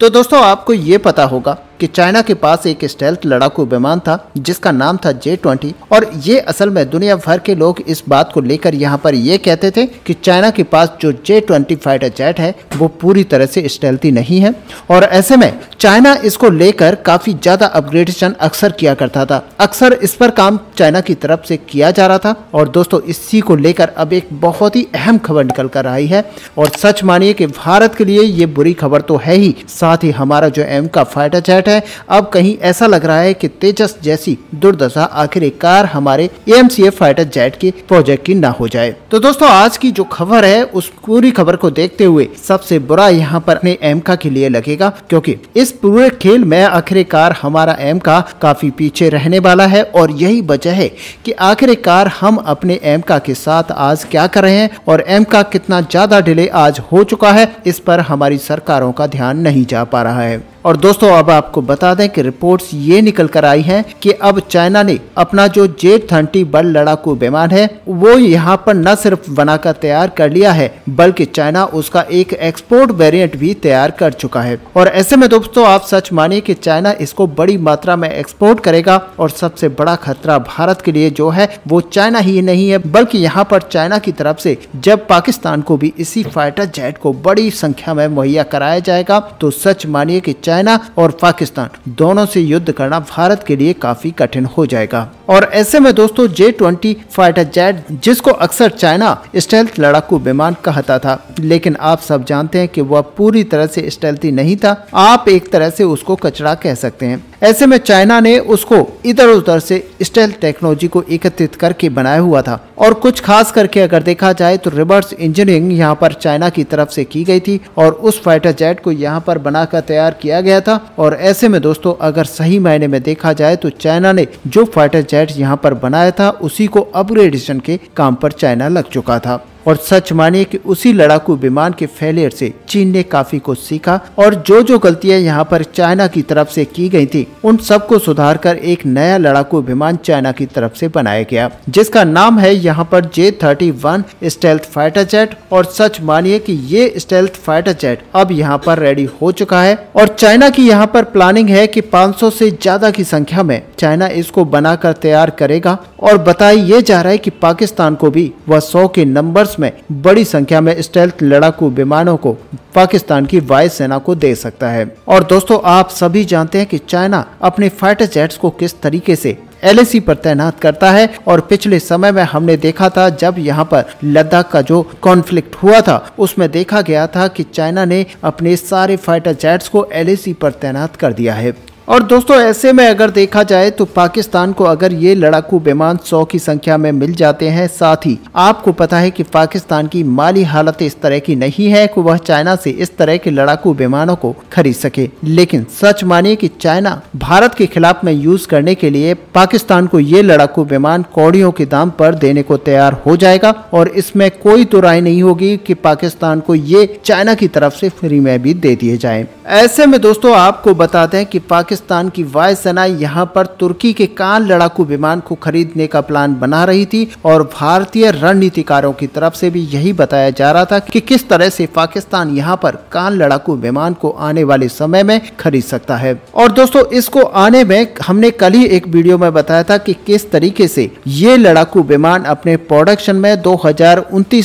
तो दोस्तों, आपको ये पता होगा कि चाइना के पास एक स्टेल्थ लड़ाकू विमान था, जिसका नाम था जे ट्वेंटी और ये असल में दुनिया भर के लोग इस बात को लेकर यहाँ पर ये कहते थे कि चाइना के पास जो जे ट्वेंटी फाइटर जेट है, वो पूरी तरह से स्टेल्थी नहीं है। और ऐसे में चाइना इसको लेकर काफ़ी ज़्यादा अपग्रेडेशन अक्सर किया करता था। अक्सर इस पर काम चाइना की तरफ़ से किया जा रहा था। और दोस्तों, इसी को लेकर अब एक बहुत ही अहम खबर निकल कर आई है। और सच मानिए कि भारत के लिए ये बुरी खबर तो है ही। साथ ही हमारा जो एम का फाइटर जेट है, अब कहीं ऐसा लग रहा है कि तेजस जैसी दुर्दशा आखिरकार हमारे एम फाइटर जेट के प्रोजेक्ट की ना हो जाए। तो दोस्तों, आज की जो खबर है, उस पूरी खबर को देखते हुए सबसे बुरा यहाँ पर अपने एम के लिए लगेगा, क्योंकि इस पूरे खेल में आखिरकार हमारा एम का काफ़ी पीछे रहने वाला है और यही वजह है कि आखिरकार हम अपने एम के साथ आज क्या कर रहे हैं और एम का कितना ज़्यादा डिले आज हो चुका है, इस पर हमारी सरकारों का ध्यान नहीं जा पा रहा है। और दोस्तों, अब आपको बता दें कि रिपोर्ट्स ये निकल कर आई हैं कि अब चाइना ने अपना जो जे थर्टी बल लड़ाकू विमान है, वो यहाँ पर न सिर्फ़ बनाकर तैयार कर लिया है, बल्कि चाइना उसका एक एक्सपोर्ट वेरिएंट भी तैयार कर चुका है। और ऐसे में दोस्तों, आप सच मानिए कि चाइना इसको बड़ी मात्रा में एक्सपोर्ट करेगा और सबसे बड़ा खतरा भारत के लिए जो है, वो चाइना ही नहीं है, बल्कि यहाँ पर चाइना की तरफ़ से जब पाकिस्तान को भी इसी फाइटर जेट को बड़ी संख्या में मुहैया कराया जाएगा तो सच मानिए की चाइना और पाकिस्तान दोनों से युद्ध करना भारत के लिए काफ़ी कठिन हो जाएगा। और ऐसे में दोस्तों जे ट्वेंटी फाइटर जेट जिसको अक्सर चाइना स्टेल्थ लड़ाकू विमान कहता था, लेकिन आप सब जानते हैं कि वह पूरी तरह से स्टेल्थी नहीं था। आप एक तरह से उसको कचरा कह सकते हैं। ऐसे में चाइना ने उसको इधर उधर से स्टेल्थ टेक्नोलॉजी को एकत्रित करके बनाया हुआ था। और कुछ खास करके अगर देखा जाए तो रिवर्स इंजीनियरिंग यहाँ पर चाइना की तरफ़ से की गई थी और उस फाइटर जेट को यहाँ पर बनाकर तैयार किया गया था। और ऐसे में दोस्तों, अगर सही मायने में देखा जाए तो चाइना ने जो फाइटर जेट यहाँ पर बनाया था, उसी को अपग्रेडेशन के काम पर चाइना लग चुका था। और सच मानिए कि उसी लड़ाकू विमान के फेलियर से चीन ने काफ़ी कुछ सीखा और जो जो गलतियाँ यहाँ पर चाइना की तरफ़ से की गई थी, उन सबको सुधार कर एक नया लड़ाकू विमान चाइना की तरफ़ से बनाया गया, जिसका नाम है यहाँ पर J thirty one stealth fighter jet और सच मानिए कि ये स्टेल्थ फाइटर जेट अब यहाँ पर रेडी हो चुका है और चाइना की यहाँ पर प्लानिंग है कि 500 से ज़्यादा की संख्या में चाइना इसको बनाकर तैयार करेगा और बताया ये जा रहा है कि पाकिस्तान को भी वह सौ के नंबर में बड़ी संख्या में स्टेल्थ लड़ाकू विमानों को पाकिस्तान की वायुसेना को दे सकता है। और दोस्तों, आप सभी जानते हैं कि चाइना अपने फाइटर जेट्स को किस तरीके से एलएसी पर तैनात करता है और पिछले समय में हमने देखा था जब यहाँ पर लद्दाख का जो कॉन्फ्लिक्ट हुआ था, उसमें देखा गया था कि चाइना ने अपने सारे फाइटर जेट्स को एल पर तैनात कर दिया है। और दोस्तों, ऐसे में अगर देखा जाए तो पाकिस्तान को अगर ये लड़ाकू विमान सौ की संख्या में मिल जाते हैं, साथ ही आपको पता है कि पाकिस्तान की माली हालत इस तरह की नहीं है कि वह चाइना से इस तरह के लड़ाकू विमानों को खरीद सके। लेकिन सच मानिए कि चाइना भारत के खिलाफ में यूज़ करने के लिए पाकिस्तान को ये लड़ाकू विमान कौड़ियों के दाम पर देने को तैयार हो जाएगा और इसमें कोई तो राय नहीं होगी कि पाकिस्तान को ये चाइना की तरफ़ से फ्री में भी दे दिए जाए। ऐसे में दोस्तों, आपको बता दें कि पाकिस्तान पाकिस्तान की वायुसेना यहाँ पर तुर्की के कान लड़ाकू विमान को खरीदने का प्लान बना रही थी और भारतीय रणनीतिकारों की तरफ़ से भी यही बताया जा रहा था कि किस तरह से पाकिस्तान यहाँ पर कान लड़ाकू विमान को आने वाले समय में खरीद सकता है। और दोस्तों, इसको आने में हमने कल ही एक वीडियो में बताया था कि किस तरीके से ये लड़ाकू विमान अपने प्रोडक्शन में दो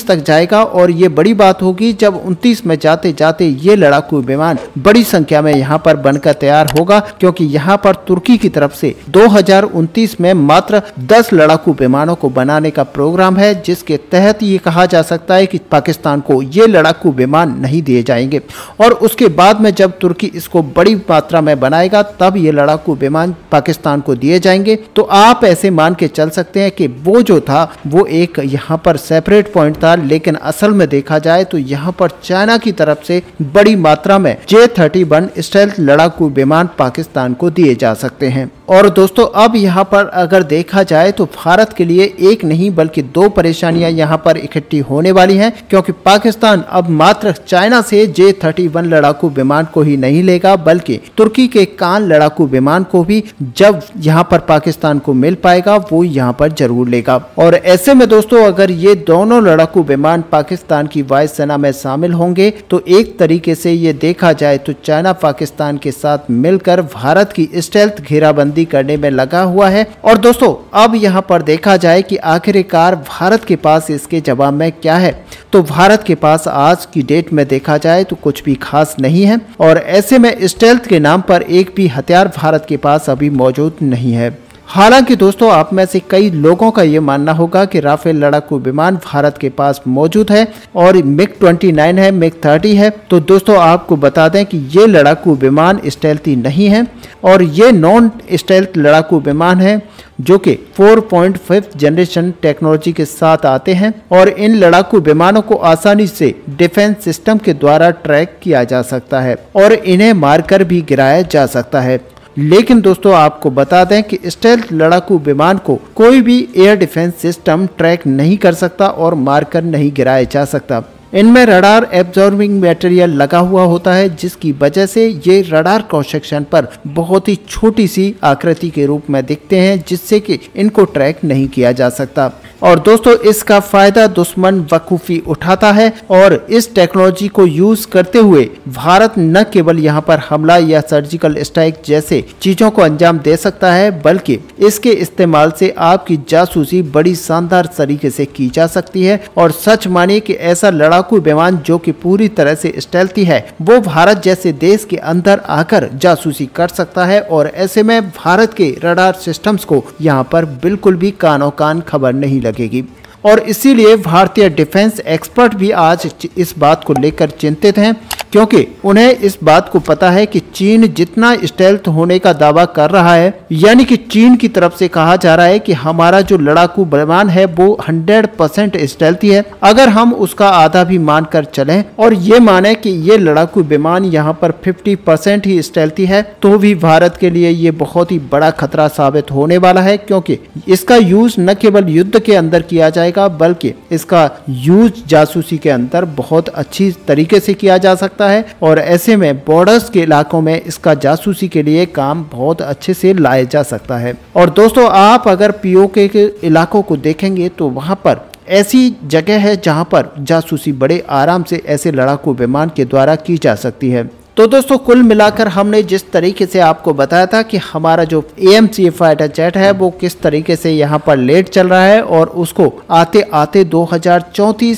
तक जाएगा और ये बड़ी बात होगी, जब उनतीस में जाते जाते ये लड़ाकू विमान बड़ी संख्या में यहाँ पर बनकर तैयार होगा। क्योंकि यहाँ पर तुर्की की तरफ़ से दो में मात्र 10 लड़ाकू विमानों को बनाने का प्रोग्राम है, जिसके तहत ये कहा जा सकता है कि पाकिस्तान को ये लड़ाकू विमान नहीं दिए जाएँगे। और उसके बाद में जब तुर्की इसको बड़ी मात्रा में बनाएगा, तब ये लड़ाकू विमान पाकिस्तान को दिए जाएँगे। तो आप ऐसे मान के चल सकते हैं कि वो जो था, वो एक यहाँ पर सेपरेट पॉइंट था, लेकिन असल में देखा जाए तो यहाँ पर चाइना की तरफ़ से बड़ी मात्रा में जे थर्टी वन स्टेल्थ लड़ाकू विमान पाकिस्तान पाकिस्तान को दिए जा सकते हैं। और दोस्तों, अब यहाँ पर अगर देखा जाए तो भारत के लिए एक नहीं, बल्कि दो परेशानियाँ यहाँ पर इकट्ठी होने वाली हैं, क्योंकि पाकिस्तान अब मात्र चाइना से जे थर्टी वन लड़ाकू विमान को ही नहीं लेगा, बल्कि तुर्की के कान लड़ाकू विमान को भी जब यहाँ पर पाकिस्तान को मिल पाएगा, वो यहाँ पर ज़रूर लेगा। और ऐसे में दोस्तों, अगर ये दोनों लड़ाकू विमान पाकिस्तान की वायुसेना में शामिल होंगे तो एक तरीके से ये देखा जाए तो चाइना पाकिस्तान के साथ मिलकर भारत की स्टेल्थ घेराबंदी करने में लगा हुआ है। और दोस्तों, अब यहाँ पर देखा जाए कि आखिरकार भारत के पास इसके जवाब में क्या है। तो भारत के पास आज की डेट में देखा जाए तो कुछ भी खास नहीं है। और ऐसे में स्टेल्थ के नाम पर एक भी हथियार भारत के पास अभी मौजूद नहीं है। हालाँकि दोस्तों, आप में से कई लोगों का ये मानना होगा कि राफेल लड़ाकू विमान भारत के पास मौजूद है और मिग 29 है, मिग 30 है। तो दोस्तों, आपको बता दें कि ये लड़ाकू विमान स्टेल्थी नहीं है और ये नॉन स्टेल्थ लड़ाकू विमान है जो कि 4.5 जनरेशन टेक्नोलॉजी के साथ आते हैं और इन लड़ाकू विमानों को आसानी से डिफेंस सिस्टम के द्वारा ट्रैक किया जा सकता है और इन्हें मारकर भी गिराया जा सकता है। लेकिन दोस्तों, आपको बता दें कि स्टेल्थ लड़ाकू विमान को कोई भी एयर डिफेंस सिस्टम ट्रैक नहीं कर सकता और मारकर नहीं गिराया जा सकता। इनमें रडार एब्जॉर्बिंग मटेरियल लगा हुआ होता है, जिसकी वजह से ये रडार क्रॉस सेक्शन पर बहुत ही छोटी सी आकृति के रूप में दिखते हैं, जिससे कि इनको ट्रैक नहीं किया जा सकता। और दोस्तों, इसका फ़ायदा दुश्मन वकूफी उठाता है और इस टेक्नोलॉजी को यूज़ करते हुए भारत न केवल यहाँ पर हमला या सर्जिकल स्ट्राइक जैसे चीज़ों को अंजाम दे सकता है, बल्कि इसके इस्तेमाल से आपकी जासूसी बड़ी शानदार तरीके से की जा सकती है। और सच मानिए कि ऐसा लड़ाकू विमान जो कि पूरी तरह से स्टेल्थी है, वो भारत जैसे देश के अंदर आकर जासूसी कर सकता है और ऐसे में भारत के रडार सिस्टम्स को यहाँ पर बिल्कुल भी कानो कान खबर नहीं लगेगी। और इसीलिए भारतीय डिफेंस एक्सपर्ट भी आज इस बात को लेकर चिंतित हैं क्योंकि उन्हें इस बात को पता है कि चीन जितना स्टेल्थ होने का दावा कर रहा है, यानी कि चीन की तरफ़ से कहा जा रहा है कि हमारा जो लड़ाकू विमान है, वो 100 परसेंट स्टेल्थी है। अगर हम उसका आधा भी मानकर चलें और ये माने कि ये लड़ाकू विमान यहाँ पर 50 परसेंट ही स्टेल्थी है तो भी भारत के लिए ये बहुत ही बड़ा खतरा साबित होने वाला है, क्योंकि इसका यूज़ न केवल युद्ध के अंदर किया जाएगा, बल्कि इसका यूज़ जासूसी के अंदर बहुत अच्छी तरीके से किया जा सकता सकता है और ऐसे में बॉर्डर्स के इलाकों में इसका जासूसी के लिए काम बहुत अच्छे से लाया जा सकता है। और दोस्तों, आप अगर पीओके के इलाकों को देखेंगे तो वहाँ पर ऐसी जगह है जहाँ पर जासूसी बड़े आराम से ऐसे लड़ाकू विमान के द्वारा की जा सकती है। तो दोस्तों, कुल मिलाकर हमने जिस तरीके से आपको बताया था कि हमारा जो A M C fighter jet है, वो किस तरीके से यहाँ पर लेट चल रहा है और उसको आते आते दो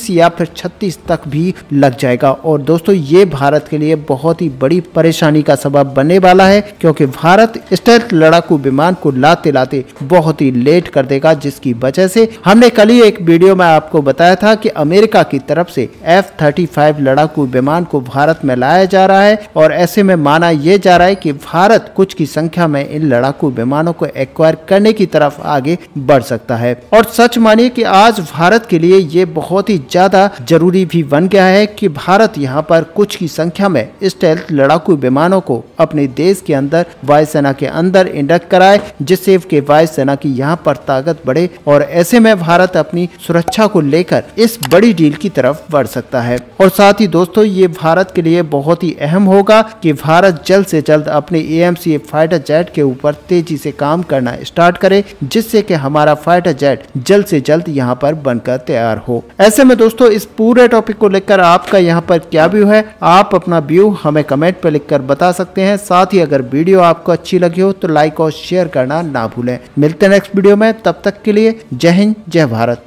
या फिर 36 तक भी लग जाएगा। और दोस्तों, ये भारत के लिए बहुत ही बड़ी परेशानी का सबब बनने वाला है, क्योंकि भारत स्टेट लड़ाकू विमान को लाते लाते बहुत ही लेट कर देगा, जिसकी वजह से हमने कल ही एक वीडियो में आपको बताया था कि अमेरिका की तरफ़ से एफ़ थर्टी लड़ाकू विमान को भारत में लाया जा रहा है। और ऐसे में माना यह जा रहा है कि भारत कुछ की संख्या में इन लड़ाकू विमानों को एक्वायर करने की तरफ़ आगे बढ़ सकता है। और सच मानिए कि आज भारत के लिए ये बहुत ही ज़्यादा ज़रूरी भी बन गया है कि भारत यहाँ पर कुछ की संख्या में स्टेल्थ लड़ाकू विमानों को अपने देश के अंदर, वायुसेना के अंदर इंडक्ट कराए, जिससे कि वायुसेना की यहाँ पर ताकत बढ़े और ऐसे में भारत अपनी सुरक्षा को लेकर इस बड़ी डील की तरफ़ बढ़ सकता है। और साथ ही दोस्तों, ये भारत के लिए बहुत ही अहम हो होगा कि भारत जल्द से जल्द अपने ए फाइटर जेट के ऊपर तेज़ी से काम करना स्टार्ट करे, जिससे कि हमारा फाइटर जेट जल्द से जल्द यहाँ पर बनकर तैयार हो। ऐसे में दोस्तों, इस पूरे टॉपिक को लेकर आपका यहाँ पर क्या व्यू है, आप अपना व्यू हमें कमेंट पर लिखकर बता सकते हैं। साथ ही अगर वीडियो आपको अच्छी लगी हो तो लाइक और शेयर करना ना भूलें। मिलते नेक्स्ट वीडियो में, तब तक के लिए जय हिंद, जय भारत।